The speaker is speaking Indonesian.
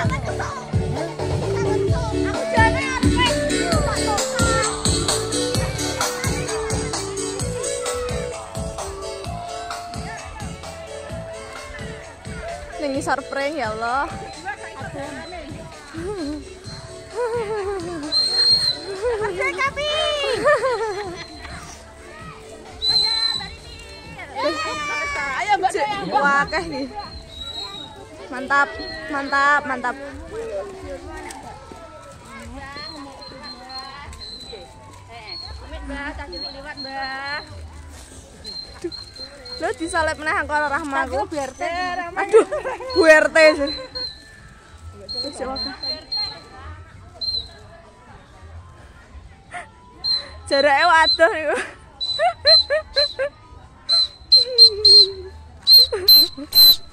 Ning ngisor pring ya Allah. Ayo Mbak Cek, Wah, iki. Mantap, mantap, mantap. Lo disalep meneh angko Rahma aku. BRT. Aduh, Bu RT. Jarake waduh niku.